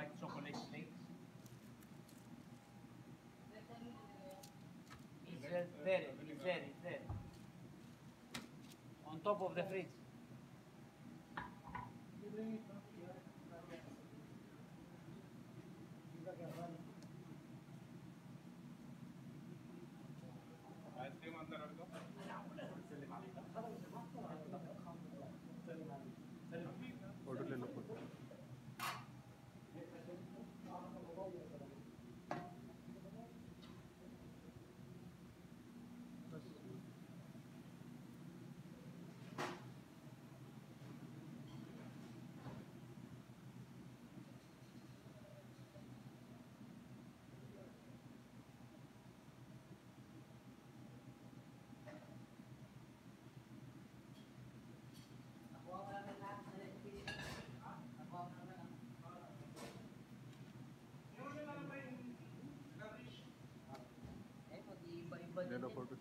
white chocolate flakes. It's there, very, very, very. On top of the fridge. Ice cream under de los cuerpos.